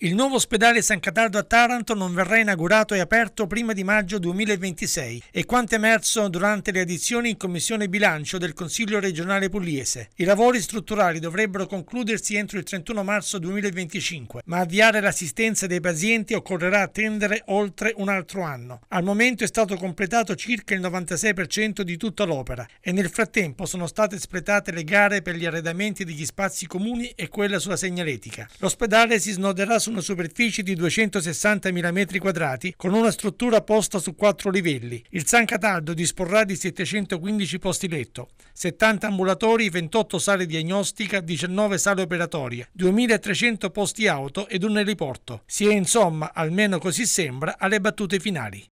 Il nuovo ospedale San Cataldo a Taranto non verrà inaugurato e aperto prima di maggio 2026 e quanto emerso durante le audizioni in Commissione Bilancio del Consiglio regionale pugliese. I lavori strutturali dovrebbero concludersi entro il 31 marzo 2025, ma avviare l'assistenza dei pazienti occorrerà attendere oltre un altro anno. Al momento è stato completato circa il 96% di tutta l'opera e nel frattempo sono state espletate le gare per gli arredamenti degli spazi comuni e quella sulla segnaletica. L'ospedale si snoderà su una superficie di 260.000 m2 con una struttura posta su quattro livelli. Il San Cataldo disporrà di 715 posti letto, 70 ambulatori, 28 sale diagnostica, 19 sale operatorie, 2.300 posti auto ed un eliporto. Si è insomma, almeno così sembra, alle battute finali.